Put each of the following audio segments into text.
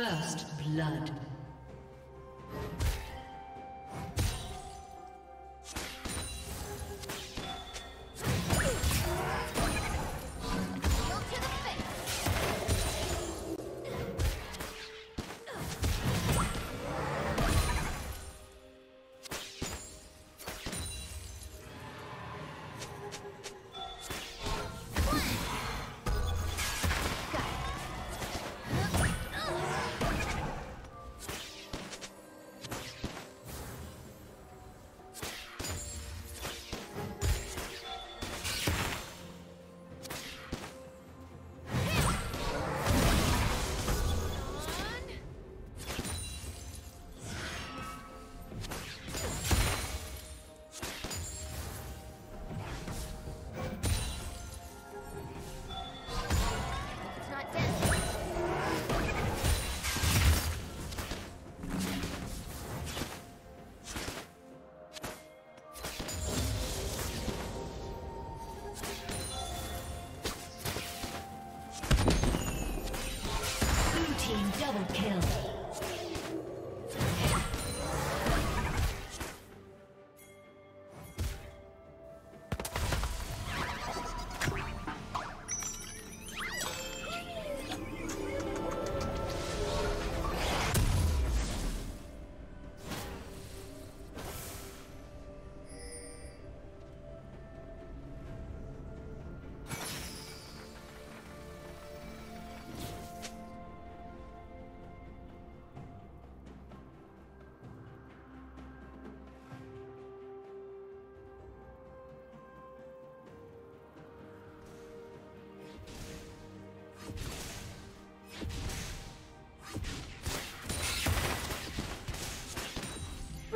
First blood. Double kill.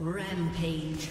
Rampage.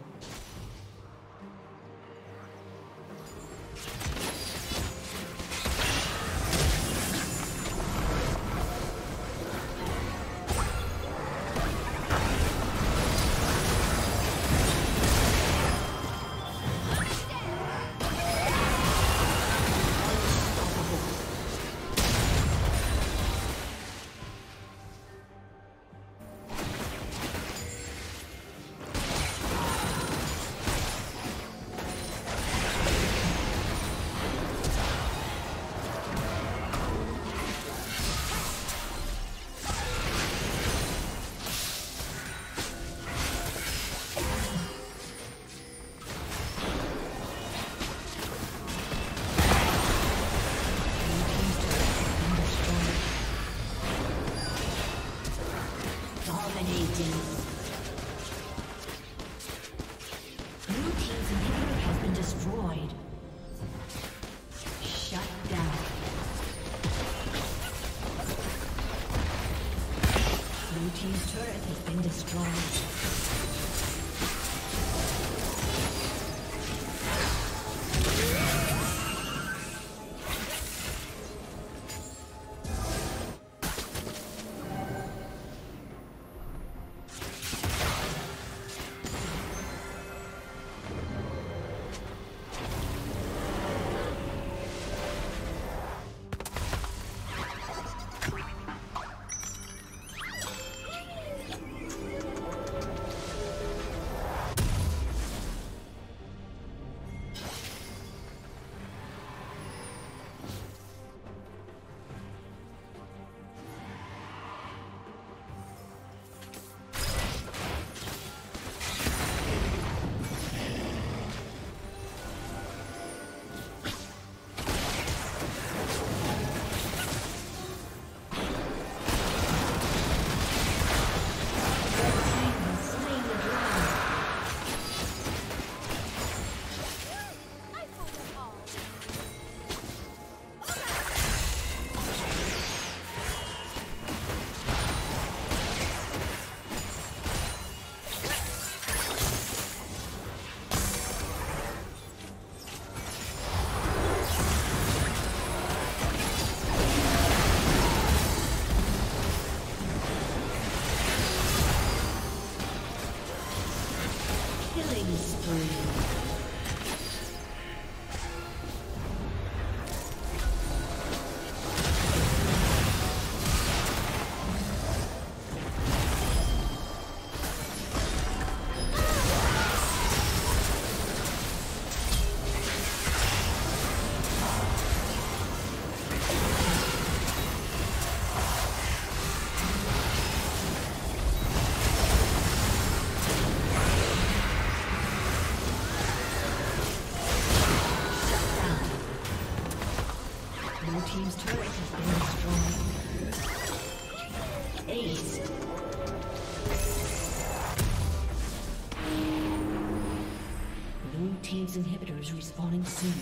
Respawning soon.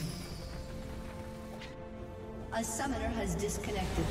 A summoner has disconnected.